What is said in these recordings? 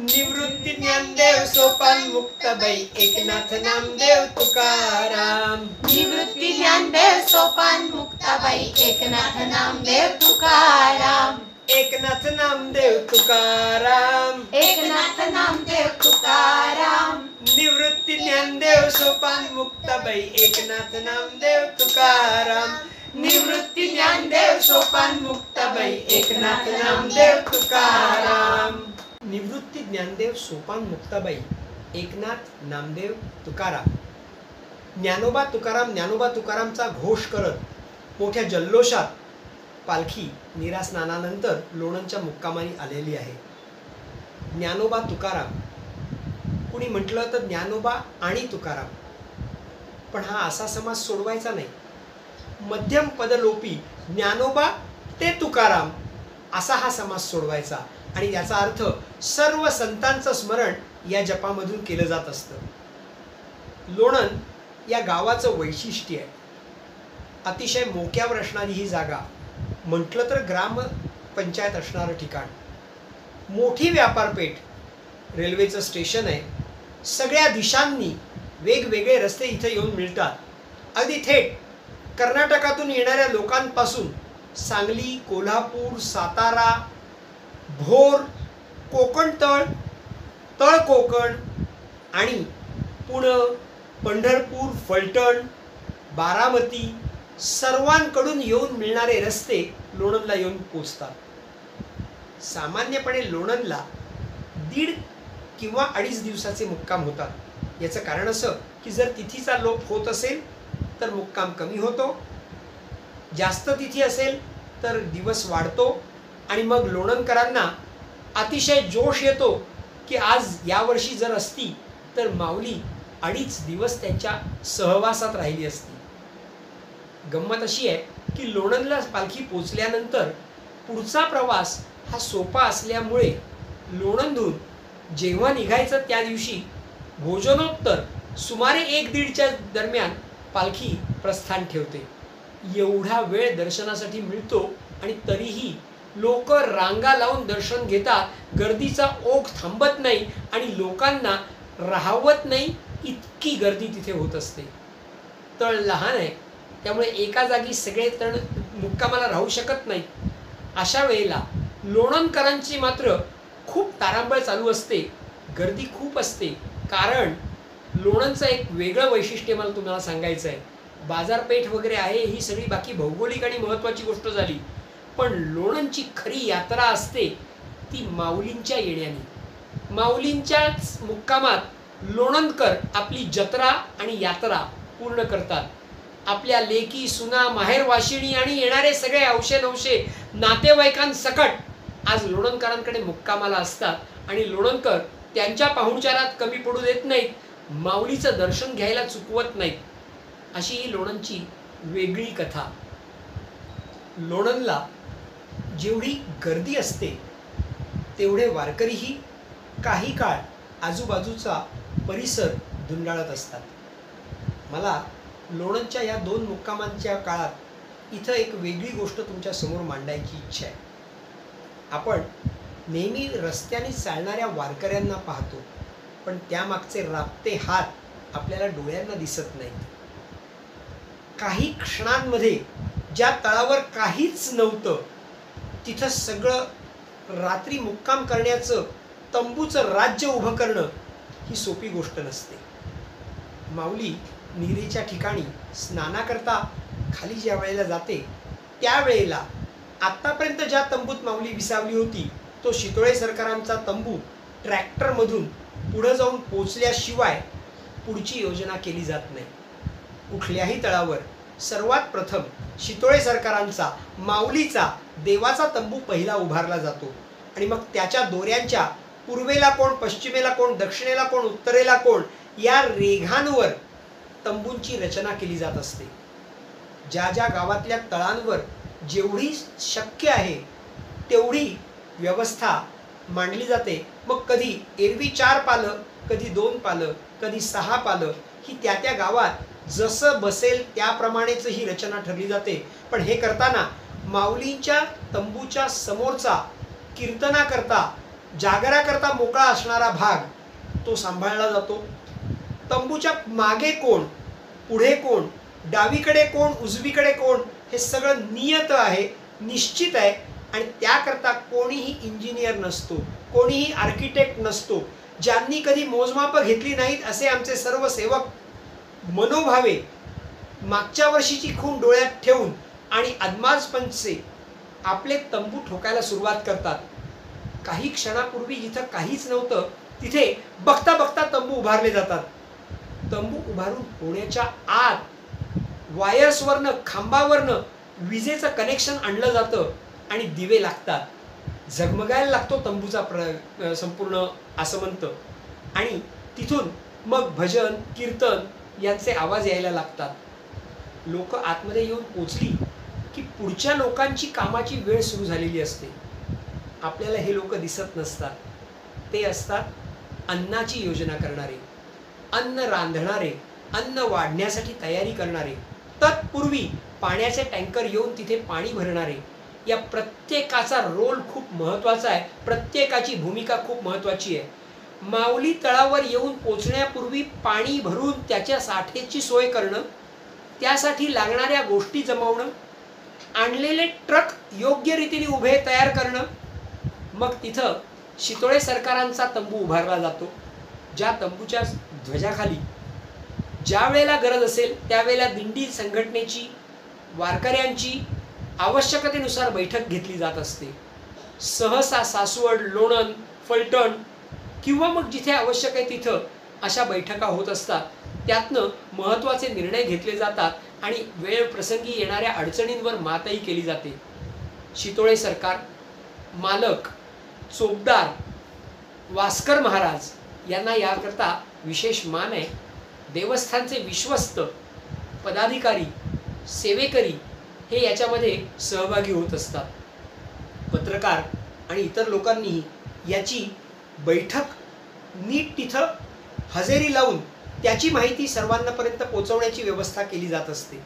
निवृत्ती ज्ञानदेव सोपान मुक्ताबाई एकनाथ नामदेव तुकाराम. निवृत्ती ज्ञानदेव सोपान मुक्ताबाई एकनाथ नामदेव तुकाराम. एकनाथ नामदेव तुकाराम. एकनाथ नामदेव तुकाराम. निवृत्ती ज्ञानदेव सोपान मुक्ताबाई एकनाथ नामदेव तुकाराम. निवृत्ती ज्ञानदेव सोपान मुक्ताबाई एकनाथ नामदेव तुकाराम. निवृत्ती ज्ञानदेव सोपान मुक्ताबाई एकनाथ नामदेव तुकाराम. ज्ञानोबा तुकाराम ज्ञानोबा तुकारामचा घोष करत मोठ्या जल्लोषात पालखी निरा स्नानानंतर लोणंदच्या मुक्कामानी आलेली आहे. ज्ञानोबा तुकाराम. कुणी म्हटलं तर ज्ञानोबा आणि तुकाराम. पण हा असा समाज सोडवायचा नाही. मध्यम पदलोपी ज्ञानोबा ते तुकाराम असा हा समाज सोडवायचा. आणि याचा अर्थ सर्व संतांचं स्मरण या जपामधून केलं जात असतं. लोणंद या गावाचं वैशिष्ट्य आहे. अतिशय मोक्यावर असणारी ही जागा म्हटलं तर ग्रामपंचायत असणारं ठिकाण. मोठी व्यापारपेठ रेल्वेचं स्टेशन आहे. सगळ्या दिशांनी वेगवेगळे रस्ते इथं येऊन मिळतात. अगदी थेट कर्नाटकातून येणाऱ्या लोकांपासून सांगली कोल्हापूर सातारा भोर कोकण तळ तळ कोकण आणि पुणे पंढरपूर फलटण बारामती सर्वांकडून येऊन मिळणारे रस्ते लोणंदला येऊन पोचतात. सामान्यपणे लोणंदला दीड किंवा अडीच दिवसाचे मुक्काम होतात. याचं कारण असं की जर तिथीचा लोप होत असेल तर मुक्काम कमी होतो. जास्त तिथी असेल तर दिवस वाढतो. आणि मग लोणंदकरांना अतिशय जोश येतो की आज यावर्षी जर असती तर माऊली अडीच दिवस त्यांच्या सहवासात राहिली असती. गंमत अशी आहे की लोणंदला पालखी पोचल्यानंतर पुढचा प्रवास हा सोपा असल्यामुळे लोणंदून जेव्हा निघायचं त्या दिवशी भोजनोत्तर सुमारे एक दीडच्या दरम्यान पालखी प्रस्थान ठेवते. एवढा वेळ दर्शनासाठी मिळतो आणि तरीही लोक रांगा लावून दर्शन घेतात. गर्दीचा ओघ थांबत नाही आणि लोकांना राहवत नाही इतकी गर्दी तिथे होत असते. तळ लहान आहे. त्यामुळे एका जागी सगळे तण मुक्कामाला राहू शकत नाही अशा वेळेला लोणंदकरांची मात्र खूप तारांबळ चालू असते. गर्दी खूप असते. कारण लोणंदचं एक वेगळं वैशिष्ट्य मला तुम्हाला सांगायचं आहे बाजारपेठ वगैरे आहे ही सगळी बाकी भौगोलिक आणि महत्त्वाची गोष्ट झाली. पण लोणंदची खरी यात्रा असते ती माऊलींच्या येण्याने. माऊलींच्याच मुक्कामात लोणंदकर आपली जत्रा आणि यात्रा पूर्ण करतात. आपल्या लेकी सुना माहेर वाशिणी आणि येणारे सगळे अवशे नवशे नातेवाईकांसकट आज लोणंदकरांकडे मुक्कामाला असतात आणि लोणंदकर त्यांच्या पाहुणचारात कमी पडू देत नाहीत माऊलीचं दर्शन घ्यायला चुकवत नाहीत. अशी ही लोणंदची वेगळी कथा. लोणंदला जेवढी गर्दी असते तेवढे वारकरीही काही काळ आजूबाजूचा परिसर धुंडाळत असतात. मला लोणंदच्या या दोन मुक्कामांच्या काळात इथं एक वेगळी गोष्ट तुमच्यासमोर मांडायची इच्छा आहे. आपण नेहमी रस्त्याने चालणाऱ्या वारकऱ्यांना पाहतो पण त्यामागचे राबते हात आपल्याला डोळ्यांना दिसत नाहीत. काही क्षणांमध्ये ज्या तळावर काहीच नव्हतं तिथं सगळं रात्री मुक्काम करण्याचं तंबूचं राज्य उभं करणं ही सोपी गोष्ट नसते. माऊली निरेच्या ठिकाणी स्नानाकरता खाली ज्या वेळेला जाते त्यावेळेला आत्तापर्यंत ज्या तंबूत माऊली विसावली होती तो शितोळे सरकारांचा तंबू ट्रॅक्टरमधून पुढं जाऊन पोचल्याशिवाय पुढची योजना केली जात नाही. कुठल्याही तळावर सर्वात प्रथम शितोळे सरकारांचा माऊलीचा देवाचा तंबू पहिला उभारला जातो. आणि मग त्याच्या दोऱ्यांच्या पूर्वेला कोण पश्चिमेला कोण दक्षिणेला कोण उत्तरेला कोण या रेघांवर तंबूंची रचना केली जात असते. ज्या ज्या गावातल्या तळांवर जेवढी शक्य आहे तेवढी व्यवस्था मांडली जाते. मग कधी एरवी चार पालं कधी दोन पालं कधी सहा पालं ही त्या त्या गावात जसं बसेल त्याप्रमाणेच ही रचना ठरली जाते. पण हे करताना माऊलींच्या तंबूच्या समोरचा कीर्तनाकरता जागराकरता मोकळा असणारा भाग तो सांभाळला जातो. तंबूच्या मागे कोण पुढे कोण डावीकडे कोण उजवीकडे कोण हे सगळं नियत आहे निश्चित आहे आणि त्याकरता कोणीही इंजिनियर नसतो कोणीही आर्किटेक्ट नसतो. ज्यांनी कधी मोजमापं घेतली नाहीत असे आमचे सर्व सेवक मनोभावे मागच्या वर्षीची खून डोळ्यात ठेवून आणि अदमाजपंचे आपले तंबू ठोकायला सुरुवात करतात. काही क्षणापूर्वी जिथं काहीच नव्हतं तिथे बघता बघता तंबू उभारले जातात. तंबू उभारून होण्याच्या आत वायर्सवरनं खांबावरनं विजेचं कनेक्शन आणलं जातं आणि दिवे लागतात. झगमगायला लागतो तंबूचा प्र संपूर्ण आसमंत आणि तिथून मग भजन कीर्तन यांचे आवाज यायला लागतात. लोक आतमध्ये येऊन पोचली की पुढच्या लोकांची कामाची वेळ सुरू झालेली असते. आपल्याला हे लोक दिसत नसतात. ते असतात अन्नाची योजना करणारे अन्न रांधणारे अन्न वाढण्यासाठी तयारी करणारे. तत्पूर्वी पाण्याचे टँकर येऊन तिथे पाणी भरणारे. या प्रत्येकाचा रोल खूप महत्त्वाचा आहे. प्रत्येकाची भूमिका खूप महत्त्वाची आहे. माऊली तळावर येऊन पोचण्यापूर्वी पाणी भरून त्याच्या साठेची सोय करणं त्यासाठी लागणाऱ्या गोष्टी जमवणं आणलेले ट्रक योग्य रीतीने उभे तयार करणं मग तिथं शितोळे सरकारांचा तंबू उभारला जातो ज्या तंबूच्या ध्वजाखाली ज्या वेळेला गरज असेल त्यावेळेला दिंडी संघटनेची वारकऱ्यांची आवश्यकतेनुसार बैठक घेतली जात असते. सहसा सासवड लोणंद फलटण किंवा मग जिथे आवश्यक आहे तिथं अशा बैठका होत असतात. त्यातनं महत्त्वाचे निर्णय घेतले जातात आणि वेळ प्रसंगी येणाऱ्या अडचणींवर मातही केली जाते. शितोळे सरकार मालक चोपदार वास्कर महाराज यांना याकरता विशेष मान आहे. देवस्थानचे विश्वस्त पदाधिकारी सेवेकरी हे याच्यामध्ये सहभागी होत असतात. पत्रकार आणि इतर लोकांनीही याची बैठक नीट तिथं हजेरी लावून त्याची माहिती सर्वांनापर्यंत पोहोचवण्याची व्यवस्था केली जात असते.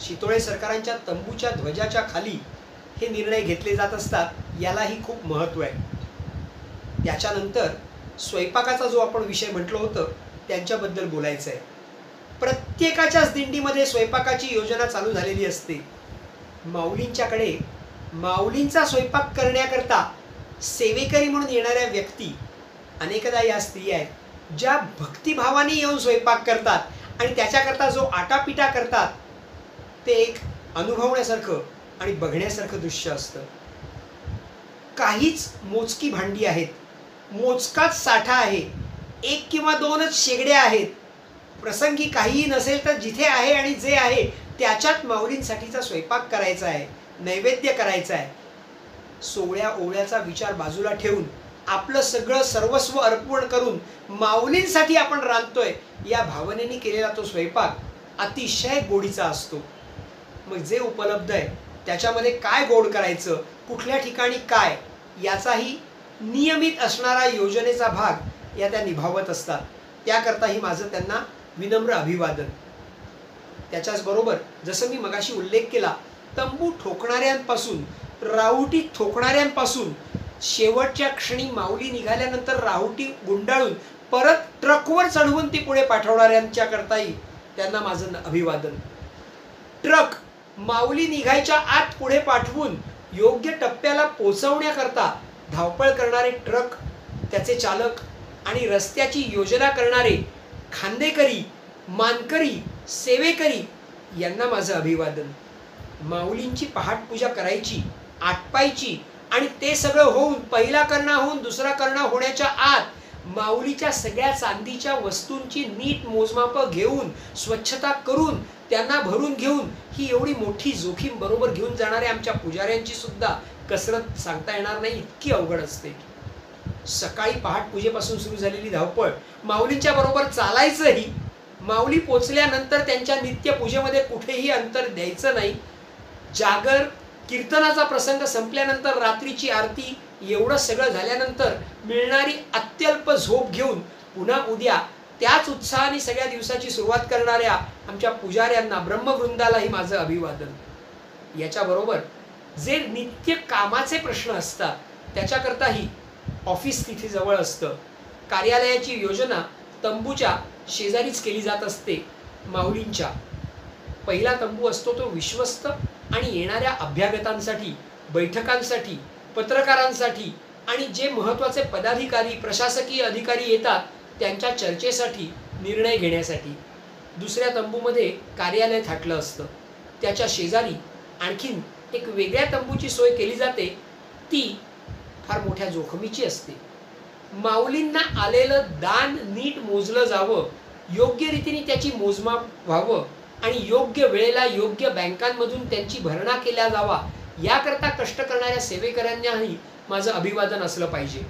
शितोळे सरकारांच्या तंबूच्या ध्वजाच्या खाली हे निर्णय घेतले जात असतात यालाही खूप महत्त्व आहे. त्याच्यानंतर स्वयंपाकाचा जो आपण विषय म्हटलं होतं त्यांच्याबद्दल बोलायचं आहे प्रत्येकाच्याच दिंडीमध्ये स्वयंपाकाची योजना चालू झालेली असते. माऊलींच्याकडे माऊलींचा स्वयंपाक करण्याकरता सेवेकरी म्हणून येणाऱ्या व्यक्ती अनेकदा या स्त्रिया आहेत ज्या भक्तिभावाने येऊन स्वयंपाक करतात आणि त्याच्याकरता जो आटापिटा करतात ते एक अनुभवण्यासारखं आणि बघण्यासारखं दृश्य असतं. काहीच मोजकी भांडी आहेत मोजकाच साठा आहे एक किंवा दोनच शेगड्या आहेत. प्रसंगी काहीही नसेल तर जिथे आहे आणि जे आहे त्याच्यात माऊलींसाठीचा स्वयंपाक करायचा आहे नैवेद्य करायचा आहे. सोहळ्या ओवळ्याचा विचार बाजूला ठेवून आपलं सगळं सर्वस्व अर्पण करून माऊलींसाठी आपण रांधतोय या भावनेने केलेला तो स्वयंपाक अतिशय गोडीचा असतो. मग जे उपलब्ध आहे त्याच्यामध्ये काय गोड करायचं कुठल्या ठिकाणी काय याचाही नियमित असणारा योजनेचा भाग या त्या निभावत असतात. त्याकरताही माझं त्यांना विनम्र अभिवादन. त्याच्याच बरोबर जसं मी मगाशी उल्लेख केला तंबू ठोकणाऱ्यांपासून राहुटी ठोकणाऱ्यांपासून शेवटच्या क्षणी माऊली निघाल्यानंतर राहुटी गुंडाळून परत ट्रकवर चढवून ती पुढे पाठवणाऱ्यांच्या करताही त्यांना माझं अभिवादन. ट्रक माऊली निघायच्या आत पुढे पाठवून योग्य टप्प्याला पोचवण्याकरता धावपळ करणारे ट्रक त्याचे चालक आणि रस्त्याची योजना करणारे खांदेकरी मानकरी सेवेकरी यांना माझं अभिवादन. माऊलींची पहाटपूजा करायची आटपायची. आणि ते सगळं होऊन पहिला करणा होऊन दुसरा करणा होण्याच्या आत माऊलीच्या सगळ्या चांदीच्या वस्तूंची नीट मोजमापं घेऊन स्वच्छता करून त्यांना भरून घेऊन ही एवढी मोठी जोखीम बरोबर घेऊन जाणाऱ्या आमच्या पुजाऱ्यांची सुद्धा कसरत सांगता येणार नाही इतकी अवघड असते. सकाळी पहाट पूजेपासून सुरू झालेली धावपळ माऊलींच्या बरोबर चालायचंही माऊली पोचल्यानंतर त्यांच्या नित्य पूजेमध्ये कुठेही अंतर द्यायचं नाही. जागर कीर्तनाचा प्रसंग संपल्यानंतर रात्रीची आरती एवढं सगळं झाल्यानंतर मिळणारी अत्यल्प झोप घेऊन पुन्हा उद्या त्याच उत्साहाने सगळ्या दिवसाची सुरुवात करणाऱ्या आमच्या पुजाऱ्यांना ब्रह्मवृंदालाही माझं अभिवादन. याच्याबरोबर जे नित्य कामाचे प्रश्न असतात त्याच्याकरताही ऑफिस तिथे जवळ असतं. कार्यालयाची योजना तंबूच्या शेजारीच केली जात असते माऊलींच्या. पहिला तंबू असतो तो विश्वस्त आणि येणाऱ्या अभ्यागतांसाठी बैठकांसाठी पत्रकारांसाठी आणि जे महत्त्वाचे पदाधिकारी प्रशासकीय अधिकारी येतात त्यांच्या चर्चेसाठी निर्णय घेण्यासाठी. दुसऱ्या तंबूमध्ये कार्यालय थाटलं असतं. त्याच्या शेजारी आणखीन एक वेगळ्या तंबूची सोय केली जाते. ती फार मोठ्या जोखमीची असते. माऊलींना आलेलं दान नीट मोजलं जावं. योग्य रीतीने त्याची मोजमाप व्हावं. आणि योग्य वेळेला योग्य बँकांमधून त्यांची भरणा केल्या जावा याकरता कष्ट करणाऱ्या सेवेकऱ्यांनाही माझं अभिवादन असलं पाहिजे.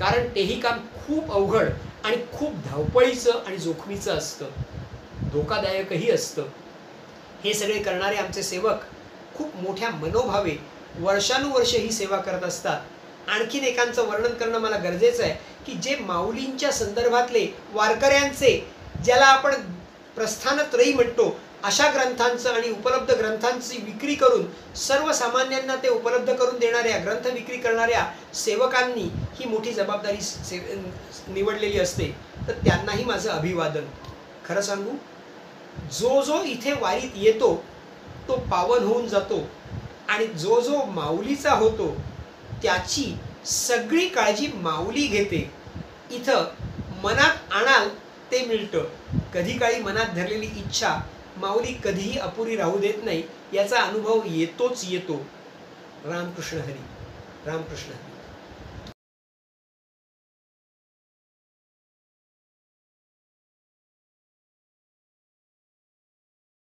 कारण तेही काम खूप अवघड आणि खूप धावपळीचं आणि जोखमीचं असतं. धोकादायकही असतं. हे सगळे करणारे आमचे सेवक खूप मोठ्या मनोभावे वर्षानुवर्ष ही सेवा करत असतात. आणखीन एकांचं वर्णन करणं मला गरजेचं आहे की जे माऊलींच्या संदर्भातले वारकऱ्यांचे ज्याला आपण प्रस्थानत्रयी म्हणतो. अशा ग्रंथांचं आणि उपलब्ध ग्रंथांची विक्री करून सर्वसामान्यांना ते उपलब्ध करून देणाऱ्या ग्रंथ विक्री करणाऱ्या सेवकांनी ही मोठी जबाबदारी से निवडलेली असते. तर त्यांनाही माझं अभिवादन. खरं सांगू जो जो इथे वारीत येतो तो पावन होऊन जातो. आणि जो जो माऊलीचा होतो त्याची सगळी काळजी माऊली घेते. इथं मनात आणाल ते मिळतं. कधी काळी मनात धरलेली इच्छा माऊली कधीही अपुरी राहू देत नाही याचा अनुभव येतोच येतो. रामकृष्ण हरी. रामकृष्ण हरी.